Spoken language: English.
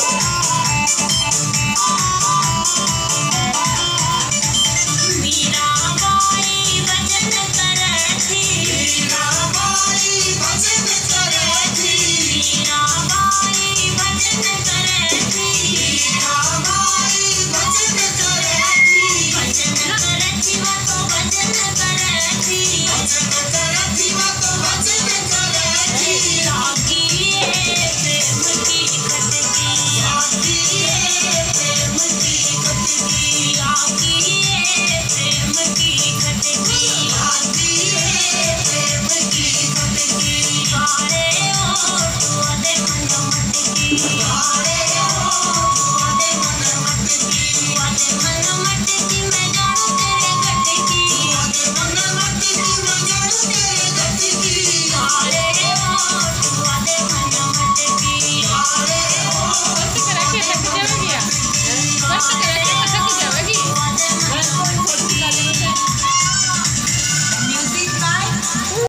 Podcast. Yes.